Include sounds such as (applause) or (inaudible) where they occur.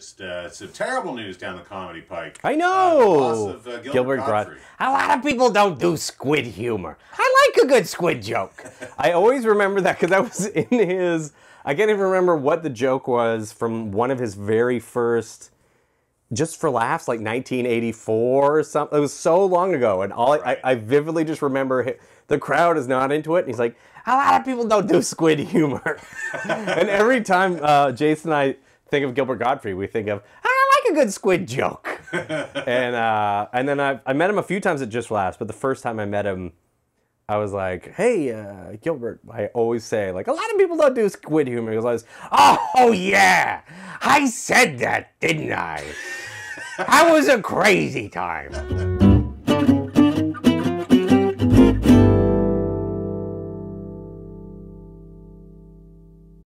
Just uh, some terrible news down the comedy pike. I Uh, know. loss of, uh, Gilbert, Gottfried. A lot of people don't do squid humor. I like a good squid joke. I always remember that because that was (laughs) in his. I can't even remember what the joke was from one of his very first. Just for laughs, like 1984 or something. It was so long ago, and all I, I, I vividly just remember the crowd is not into it. And he's like, "A lot of people don't do squid humor," (laughs) and every time uh, Jason and I think of Gilbert Gottfried, we think of, "I like a good squid joke." (laughs) and uh, and then I, I met him a few times at Just Laughs, but the first time I met him, I was like, "Hey, uh, Gilbert." I always say like a lot of people don't do squid humor. He was always, "Oh yeah, I said that, didn't I?" (laughs) that was a crazy time.